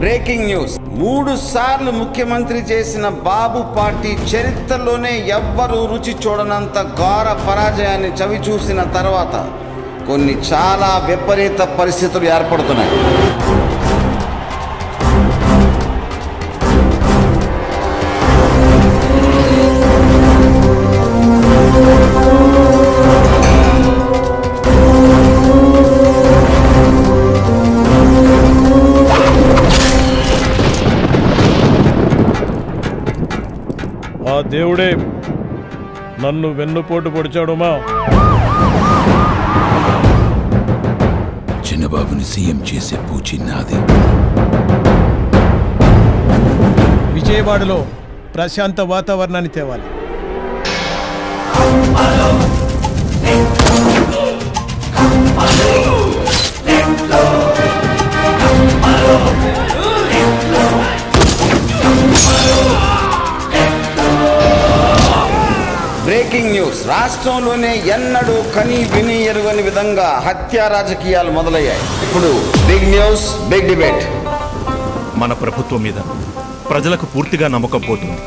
Breaking news. మూడు సార్లు ముఖ్యమంత్రి చేసిన బాబు పార్టీ చరిత్రలోనే ఎవ్వరూ రుచి చూడనంత ఘోర పరాజయాన్ని చవి చూసిన తర్వాత కొన్ని చాలా విపరీత పరిస్థితులు ఏర్పడుతున్నాయి. ఆ దేవుడే నన్ను వెన్నుపోటు పొడిచాడుమా చిన్నబాబుని సీఎం చేసే పూచి నాది. విజయవాడలో ప్రశాంత వాతావరణాన్ని తేవాలి. Breaking news. రాష్ట్రంలోనే ఎన్నడూ కని విని ఎరుగని విధంగా హత్యా రాజకీయాలు మొదలయ్యాయి. ఇప్పుడు బిగ్ న్యూస్ బిగ్ డిబేట్. మన ప్రభుత్వం మీద ప్రజలకు పూర్తిగా నమ్మకం పోతుంది.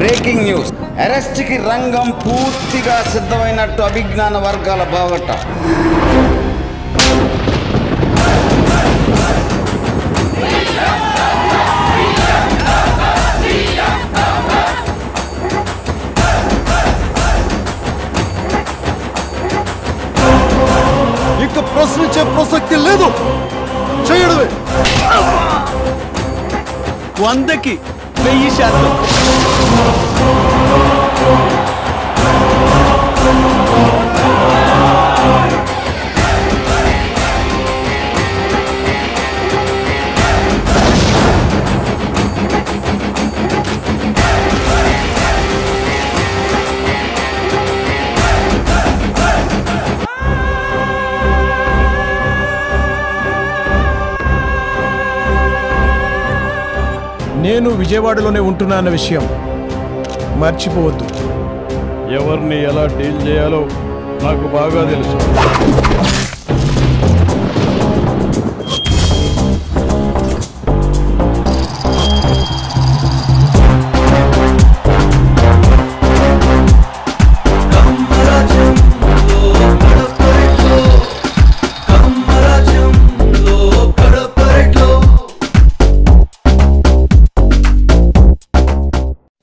Breaking news. అరెస్ట్కి రంగం పూర్తిగా సిద్ధమైనట్టు అభిజ్ఞాన వర్గాల బావట. ప్రశ్నించే ప్రసక్తి లేదు. చేయడమే. వందకి వెయ్యి శాతం. నేను విజయవాడలోనే ఉంటున్నా అన్న విషయం మర్చిపోవద్దు. ఎవరిని ఎలా డీల్ చేయాలో నాకు బాగా తెలుసు.